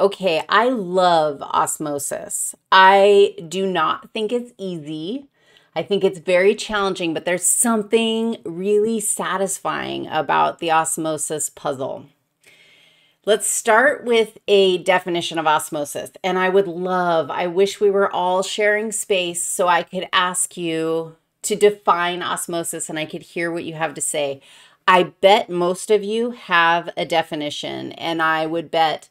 Okay, I love osmosis. I do not think it's easy. I think it's very challenging, but there's something really satisfying about the osmosis puzzle. Let's start with a definition of osmosis. And I would love, I wish we were all sharing space so I could ask you to define osmosis and I could hear what you have to say. I bet most of you have a definition, and I would bet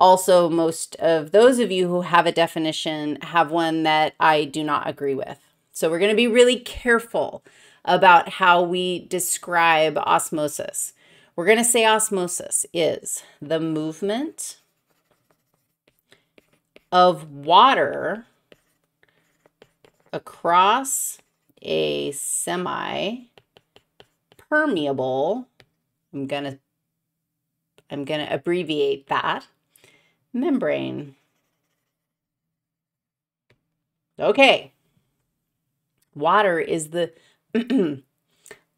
also most of those of you who have a definition have one that I do not agree with. So we're going to be really careful about how we describe osmosis. We're going to say osmosis is the movement of water across a semi permeable I'm going to I'm going to abbreviate that membrane. Okay. Water is the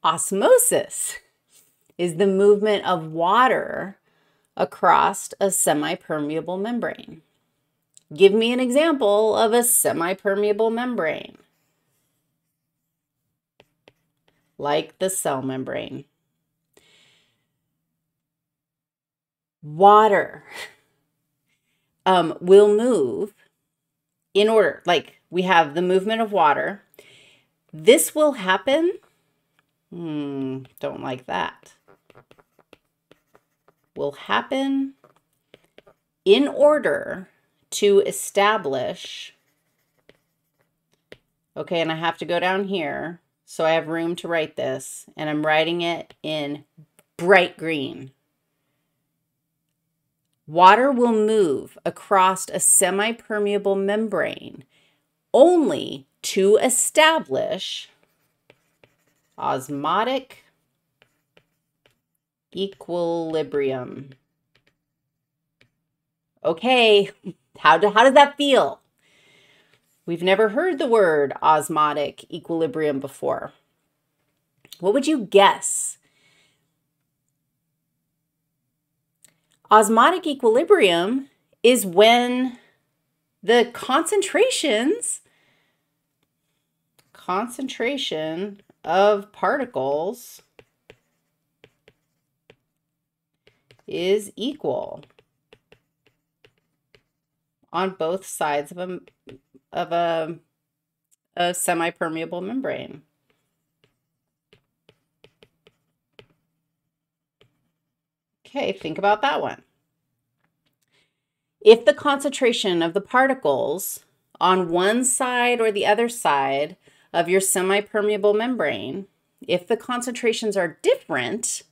osmosis is the movement of water across a semi-permeable membrane. Give me an example of a semi-permeable membrane. Like the cell membrane. Water um, will move in order. Like we have the movement of water. This will happen. Hmm, don't like that will happen in order to establish, okay, and I have to go down here, so I have room to write this, and I'm writing it in bright green. Water will move across a semi-permeable membrane only to establish osmotic equilibrium. Okay, how, do, how does that feel? We've never heard the word osmotic equilibrium before. What would you guess? Osmotic equilibrium is when the concentrations concentration of particles is equal on both sides of a, of a, a semi-permeable membrane. Okay, think about that one. If the concentration of the particles on one side or the other side of your semi-permeable membrane, if the concentrations are different,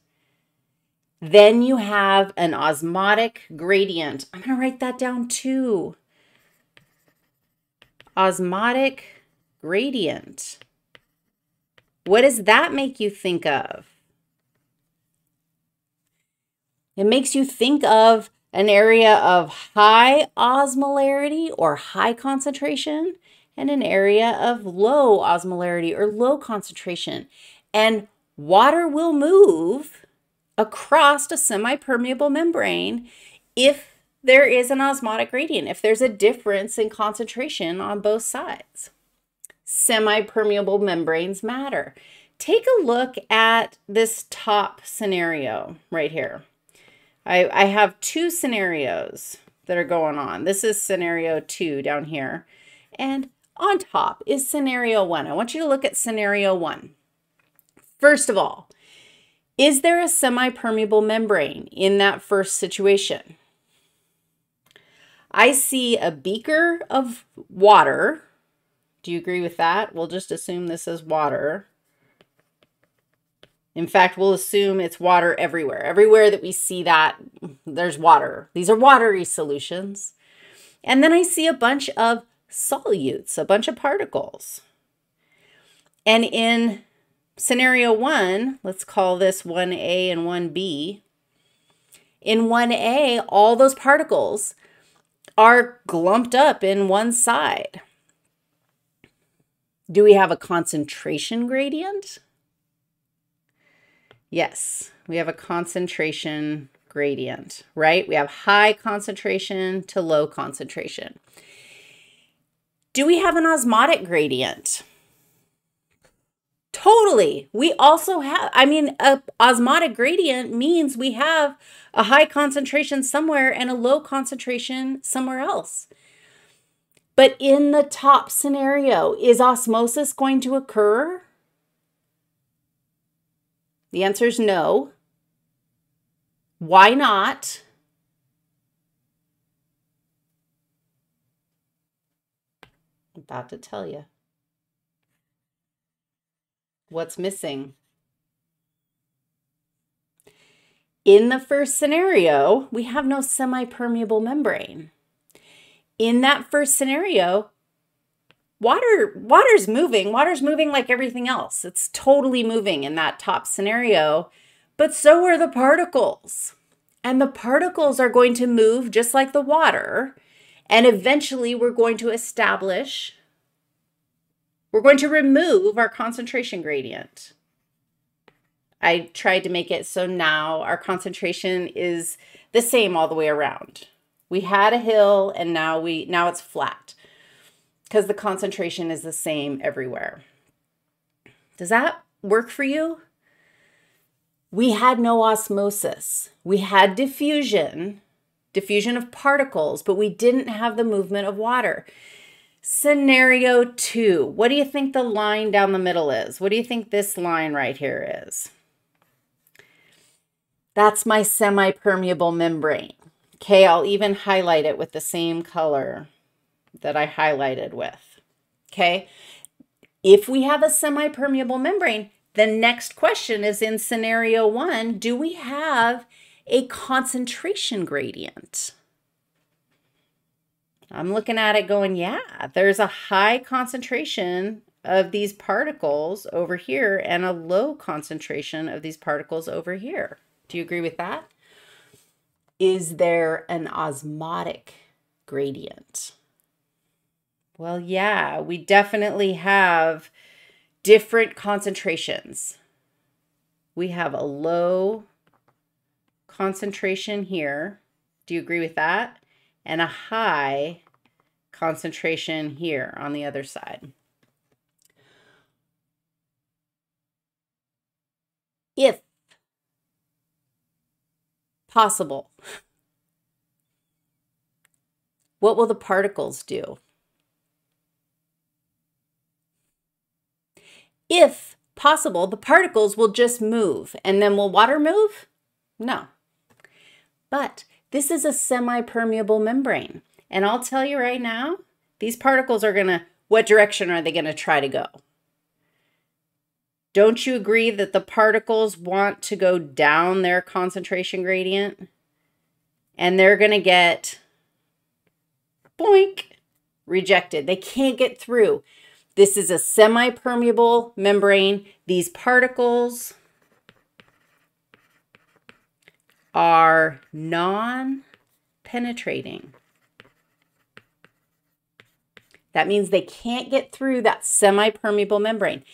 then you have an osmotic gradient. I'm going to write that down too. Osmotic gradient. What does that make you think of? It makes you think of an area of high osmolarity or high concentration and an area of low osmolarity or low concentration. And water will move across a semi-permeable membrane if there is an osmotic gradient, if there's a difference in concentration on both sides. Semi-permeable membranes matter. Take a look at this top scenario right here. I, I have two scenarios that are going on. This is scenario two down here. And on top is scenario one. I want you to look at scenario one. First of all, is there a semi-permeable membrane in that first situation? I see a beaker of water. Do you agree with that? We'll just assume this is water. In fact, we'll assume it's water everywhere. Everywhere that we see that, there's water. These are watery solutions. And then I see a bunch of solutes, a bunch of particles. And in Scenario one, let's call this 1A and 1B. In 1A, all those particles are glumped up in one side. Do we have a concentration gradient? Yes, we have a concentration gradient, right? We have high concentration to low concentration. Do we have an osmotic gradient? Totally. We also have, I mean, a osmotic gradient means we have a high concentration somewhere and a low concentration somewhere else. But in the top scenario, is osmosis going to occur? The answer is no. Why not? I'm about to tell you. What's missing? In the first scenario, we have no semi-permeable membrane. In that first scenario, water water's moving. Water's moving like everything else. It's totally moving in that top scenario, but so are the particles. And the particles are going to move just like the water. And eventually we're going to establish we're going to remove our concentration gradient. I tried to make it so now our concentration is the same all the way around. We had a hill and now we now it's flat because the concentration is the same everywhere. Does that work for you? We had no osmosis. We had diffusion, diffusion of particles, but we didn't have the movement of water. Scenario two. What do you think the line down the middle is? What do you think this line right here is? That's my semi-permeable membrane. Okay, I'll even highlight it with the same color that I highlighted with. Okay, if we have a semi-permeable membrane, the next question is in scenario one, do we have a concentration gradient? I'm looking at it going, yeah, there's a high concentration of these particles over here and a low concentration of these particles over here. Do you agree with that? Is there an osmotic gradient? Well, yeah, we definitely have different concentrations. We have a low concentration here. Do you agree with that? and a high concentration here on the other side. If possible, what will the particles do? If possible, the particles will just move and then will water move? No. But this is a semi-permeable membrane. And I'll tell you right now, these particles are going to, what direction are they going to try to go? Don't you agree that the particles want to go down their concentration gradient? And they're going to get, boink, rejected. They can't get through. This is a semi-permeable membrane. These particles are non-penetrating. That means they can't get through that semi-permeable membrane.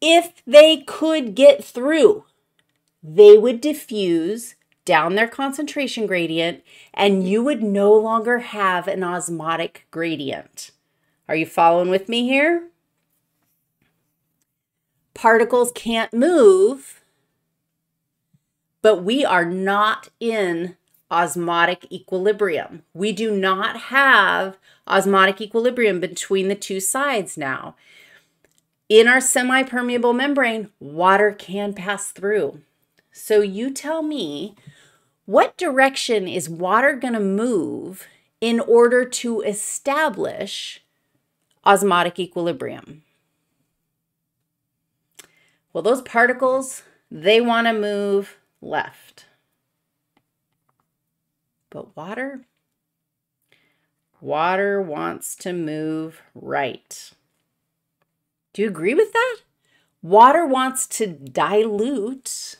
If they could get through, they would diffuse down their concentration gradient and you would no longer have an osmotic gradient. Are you following with me here? Particles can't move but we are not in osmotic equilibrium. We do not have osmotic equilibrium between the two sides now. In our semi-permeable membrane, water can pass through. So you tell me, what direction is water going to move in order to establish osmotic equilibrium? Well, those particles, they want to move left. But water, water wants to move right. Do you agree with that? Water wants to dilute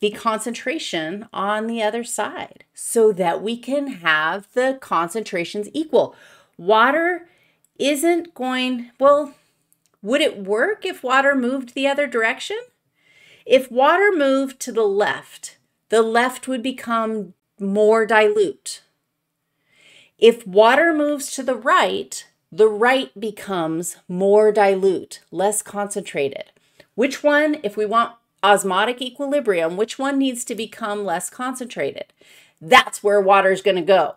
the concentration on the other side so that we can have the concentrations equal. Water isn't going, well, would it work if water moved the other direction? If water moved to the left, the left would become more dilute. If water moves to the right, the right becomes more dilute, less concentrated. Which one, if we want osmotic equilibrium, which one needs to become less concentrated? That's where water is going to go.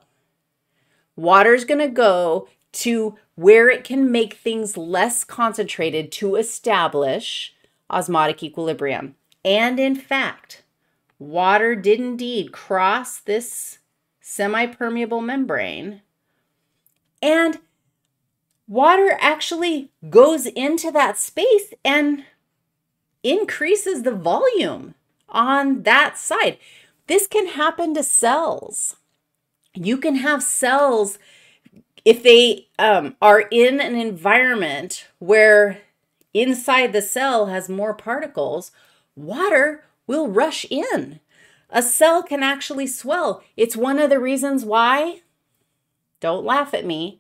Water is going to go to where it can make things less concentrated to establish osmotic equilibrium. And in fact, water did indeed cross this semi-permeable membrane and water actually goes into that space and increases the volume on that side. This can happen to cells. You can have cells if they um, are in an environment where inside the cell has more particles, water will rush in. A cell can actually swell. It's one of the reasons why, don't laugh at me,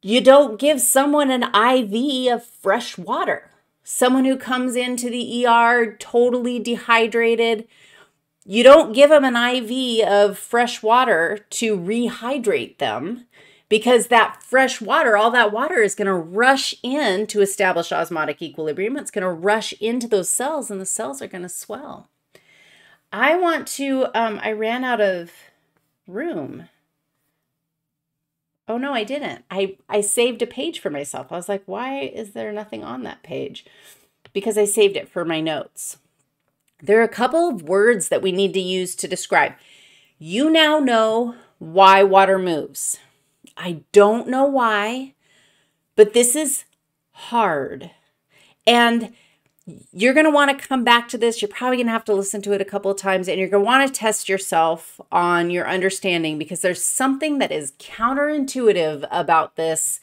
you don't give someone an IV of fresh water. Someone who comes into the ER totally dehydrated, you don't give them an IV of fresh water to rehydrate them because that fresh water, all that water is going to rush in to establish osmotic equilibrium. It's going to rush into those cells and the cells are going to swell. I want to, um, I ran out of room. Oh no, I didn't. I, I saved a page for myself. I was like, why is there nothing on that page? Because I saved it for my notes. There are a couple of words that we need to use to describe. You now know why water moves. I don't know why, but this is hard. And you're going to want to come back to this. You're probably going to have to listen to it a couple of times and you're going to want to test yourself on your understanding because there's something that is counterintuitive about this.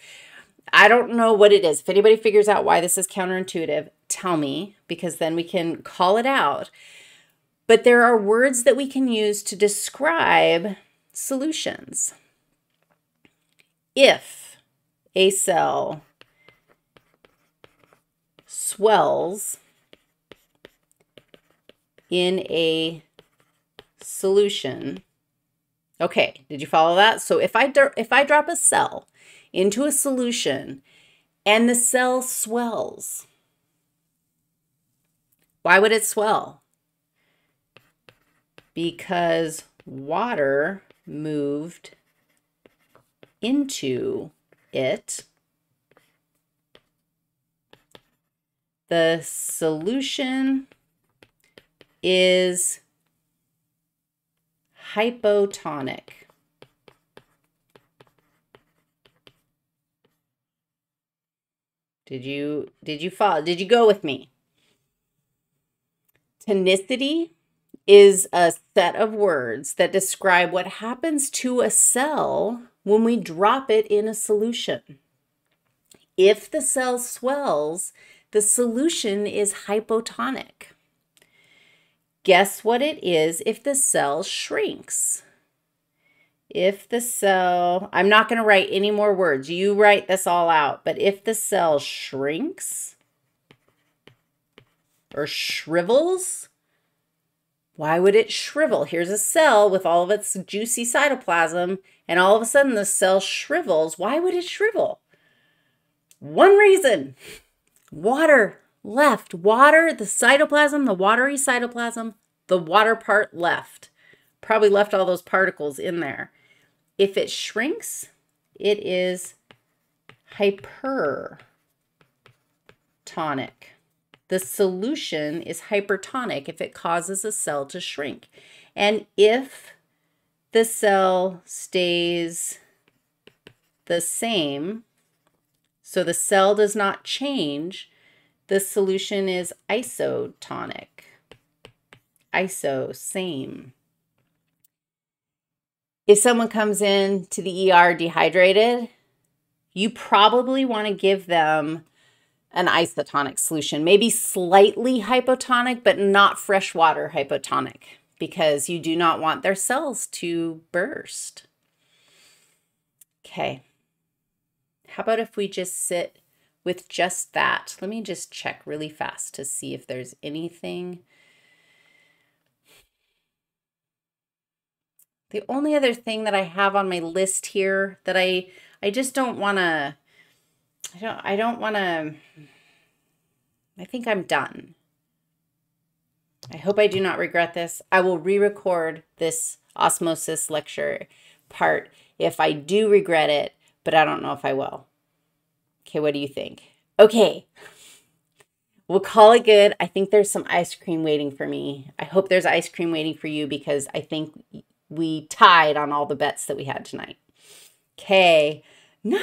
I don't know what it is. If anybody figures out why this is counterintuitive, tell me because then we can call it out. But there are words that we can use to describe solutions. If a cell swells in a solution. Okay, did you follow that? So if I if I drop a cell into a solution and the cell swells, why would it swell? Because water moved into it The solution is hypotonic. Did you did you follow? Did you go with me? Tonicity is a set of words that describe what happens to a cell when we drop it in a solution. If the cell swells, the solution is hypotonic. Guess what it is if the cell shrinks? If the cell, I'm not going to write any more words. You write this all out. But if the cell shrinks or shrivels, why would it shrivel? Here's a cell with all of its juicy cytoplasm, and all of a sudden the cell shrivels. Why would it shrivel? One reason water left. Water, the cytoplasm, the watery cytoplasm, the water part left. Probably left all those particles in there. If it shrinks, it is hypertonic. The solution is hypertonic if it causes a cell to shrink. And if the cell stays the same, so the cell does not change. The solution is isotonic. Iso, same. If someone comes in to the ER dehydrated, you probably want to give them an isotonic solution, maybe slightly hypotonic, but not freshwater hypotonic because you do not want their cells to burst. Okay. How about if we just sit with just that? Let me just check really fast to see if there's anything. The only other thing that I have on my list here that I I just don't want to I don't I don't want to I think I'm done. I hope I do not regret this. I will re-record this osmosis lecture part if I do regret it, but I don't know if I will. Okay, what do you think? Okay. We'll call it good. I think there's some ice cream waiting for me. I hope there's ice cream waiting for you because I think we tied on all the bets that we had tonight. Okay. Nine